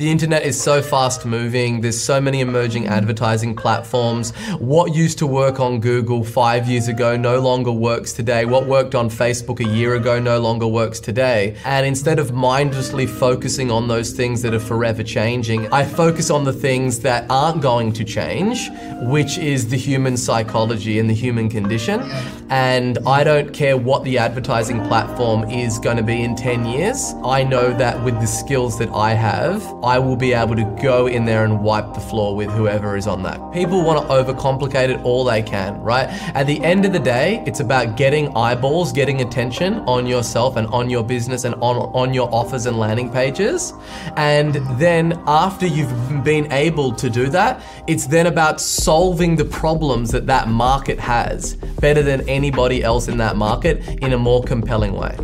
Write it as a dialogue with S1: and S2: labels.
S1: The internet is so fast moving. There's so many emerging advertising platforms. What used to work on Google five years ago no longer works today. What worked on Facebook a year ago no longer works today. And instead of mindlessly focusing on those things that are forever changing, I focus on the things that aren't going to change, which is the human psychology and the human condition. And I don't care what the advertising platform is going to be in 10 years. I know that with the skills that I have, I will be able to go in there and wipe the floor with whoever is on that. People want to overcomplicate it all they can, right? At the end of the day, it's about getting eyeballs, getting attention on yourself and on your business and on, on your offers and landing pages. And then after you've been able to do that, it's then about solving the problems that that market has better than anybody else in that market in a more compelling way.